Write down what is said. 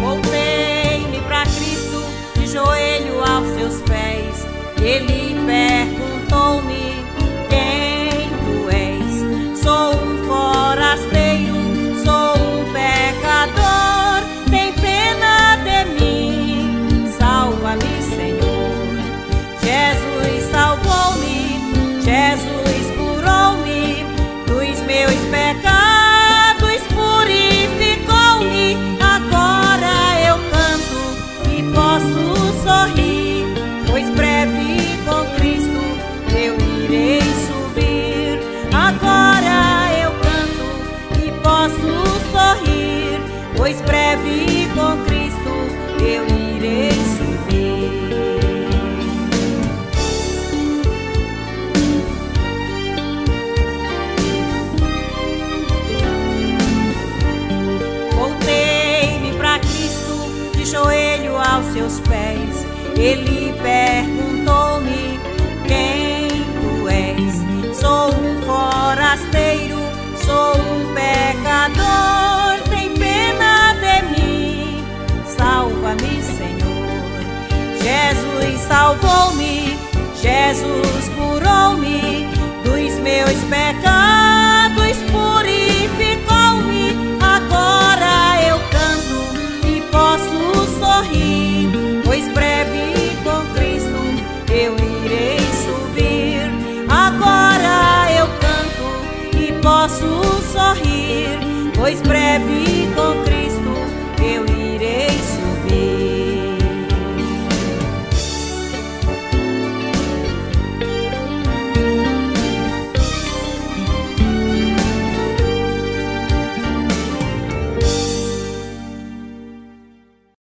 Voltei-me para Cristo de joelho aos seus pés. Ele pois breve com Cristo eu irei subir. Voltei-me para Cristo de joelho aos seus pés. Ele perguntou-me quem tu és. Sou um forasteiro, sou um pecador. Jesus salvou-me, Jesus curou-me dos meus pecados, purificou-me. Agora eu canto e posso sorrir, pois breve com Cristo eu irei subir. Agora eu canto e posso sorrir, pois breve